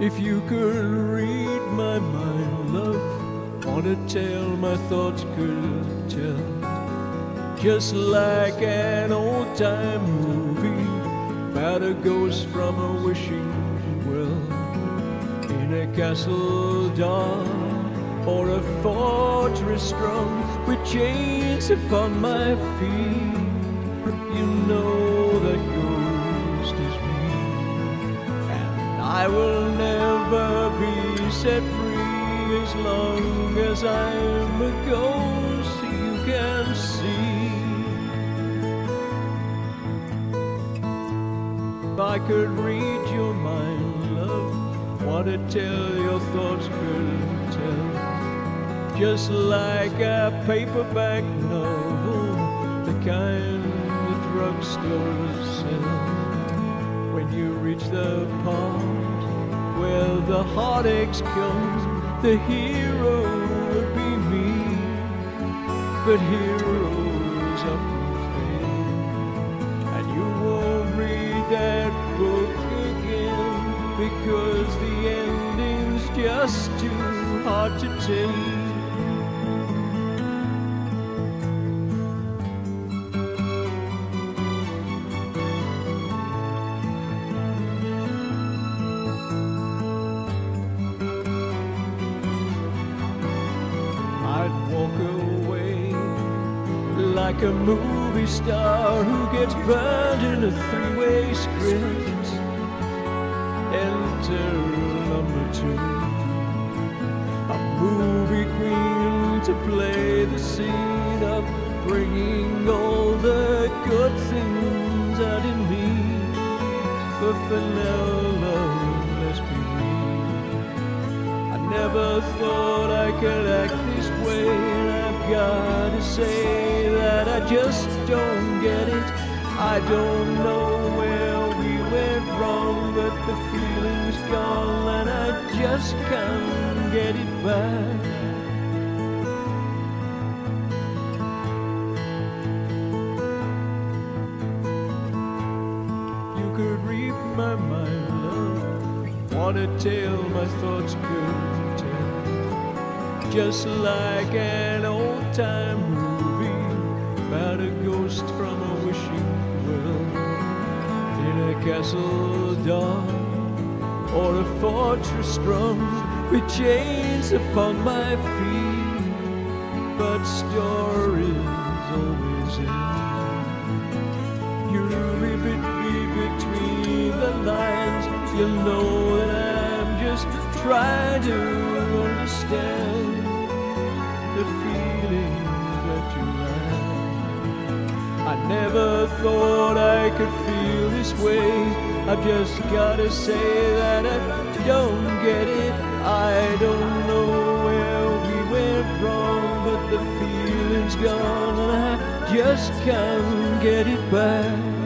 If you could read my mind, love, want a tale my thoughts could tell. Just like an old time movie about a ghost from a wishing well in a castle dark or a fortress strong with chains upon my feet. You know I will never be set free as long as I'm a ghost you can see. If I could read your mind, love, what a tell your thoughts could tell. Just like a paperback novel, the kind the drugstores sell. When you reach the where the heartaches come, the hero would be me. But heroes often fail, and you won't read that book again because the ending's just too hard to take. Like a movie star who gets burned in a three-way script. Enter number two, a movie queen to play the scene of bringing all the good things out in me. But for now, love, let's be real. I never thought I could act this way, and I've got to say just don't get it. I don't know where we went wrong, but the feeling's gone, and I just can't get it back. You could read my mind, love. What a tale my thoughts could tell. Just like an old time about a ghost from a wishing well in a castle dark or a fortress strong with chains upon my feet. But stories always end. You read me between the lines. You know that I'm just trying to understand I never thought I could feel this way. I've just gotta say that I don't get it. I don't know where we went wrong, but the feeling's gone and I just can't get it back.